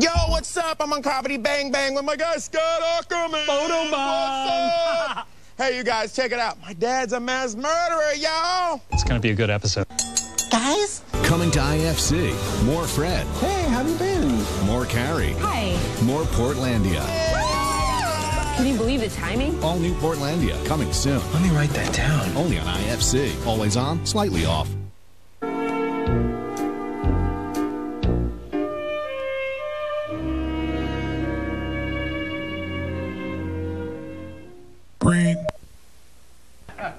Yo, what's up? I'm on Comedy Bang Bang with my guy Scott Aukerman. Photo bomb. hey, you guys, check it out. My dad's a mass murderer, y'all. It's going to be a good episode. Guys? Coming to IFC. More Fred. Hey, how you been? More Carrie. Hi. More Portlandia. Can you believe the timing? All new Portlandia coming soon. Let me write that down. Only on IFC. Always on, slightly off. Green.